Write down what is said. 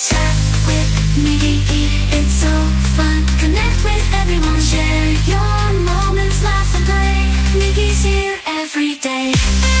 Chat with Nikki it's so fun. Connect with everyone, share your moments, laugh and play. Nikki's here every day.